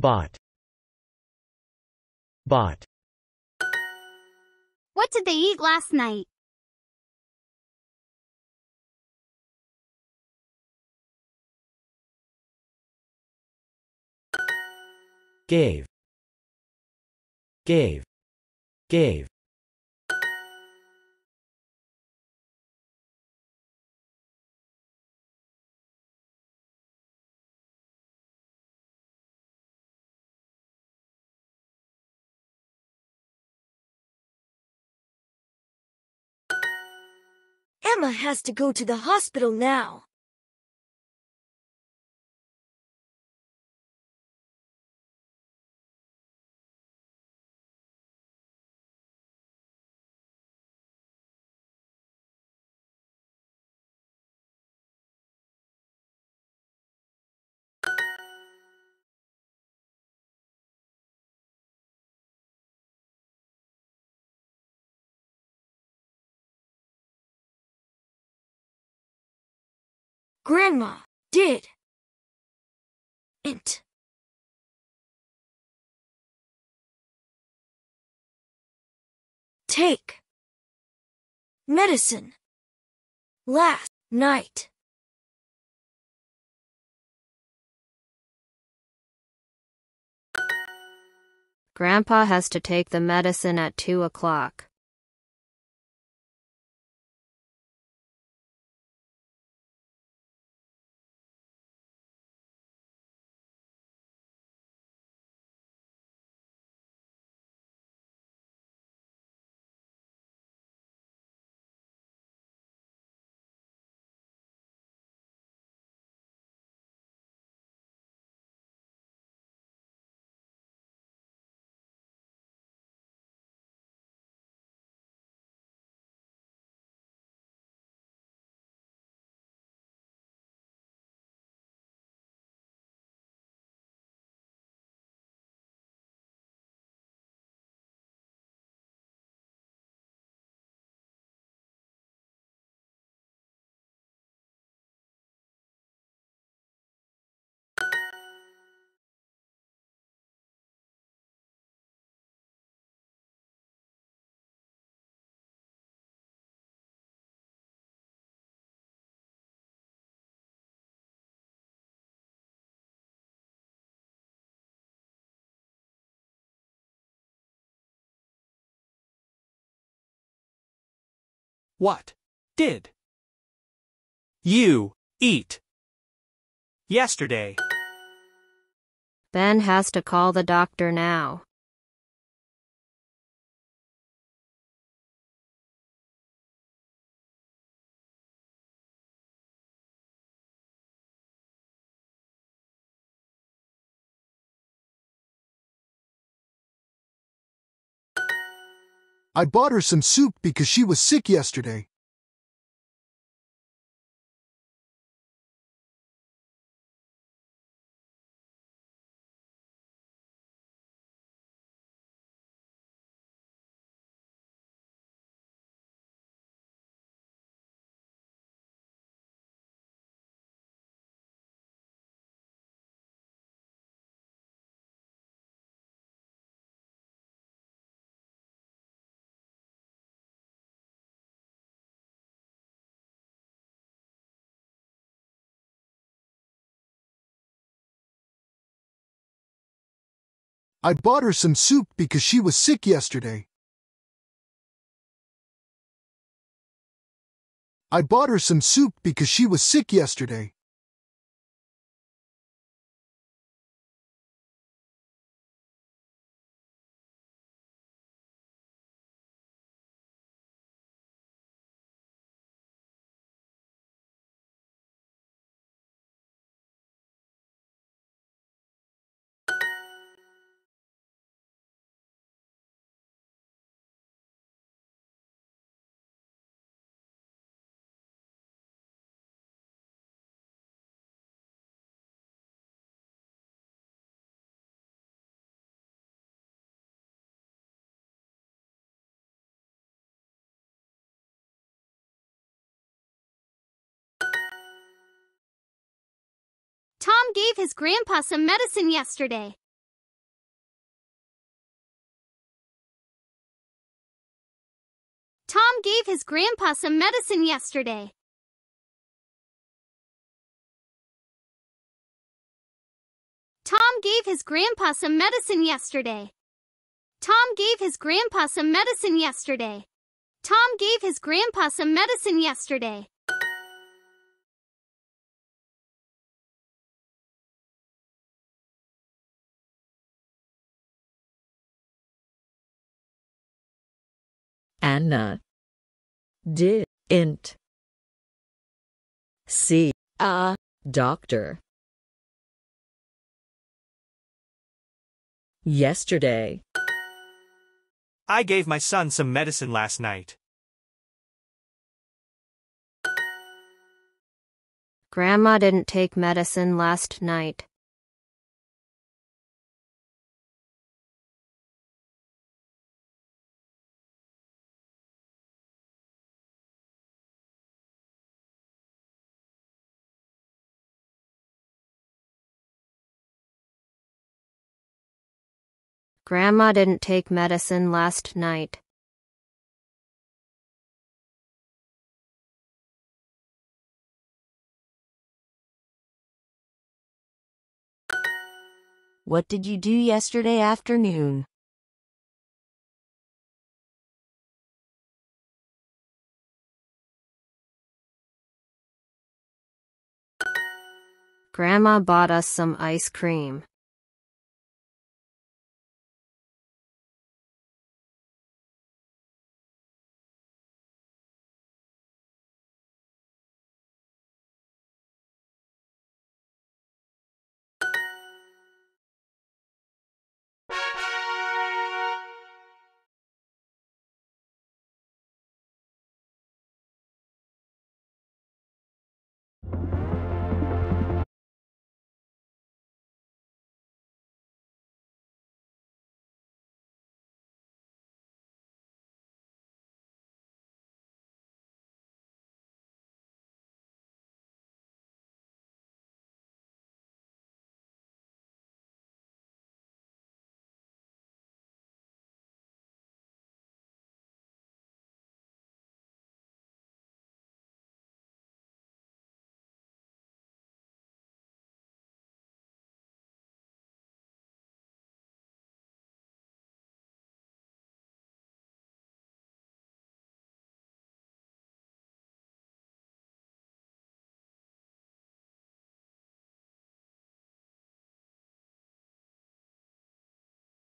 Bought. Bought. What did they eat last night? Gave. Gave. Gave. Emma has to go to the hospital now. Grandma did. Int. Take. Medicine. Last night. Grandpa has to take the medicine at 2 o'clock. What did you eat yesterday? Ben has to call the doctor now. I bought her some soup because she was sick yesterday. I bought her some soup because she was sick yesterday. I bought her some soup because she was sick yesterday. Tom gave his grandpa some medicine yesterday. Tom gave his grandpa some medicine yesterday. Tom gave his grandpa some medicine yesterday. Tom gave his grandpa some medicine yesterday. Tom gave his grandpa some medicine yesterday. Anna didn't see a doctor yesterday. I gave my son some medicine last night. Grandma didn't take medicine last night. Grandma didn't take medicine last night. What did you do yesterday afternoon? Grandma bought us some ice cream.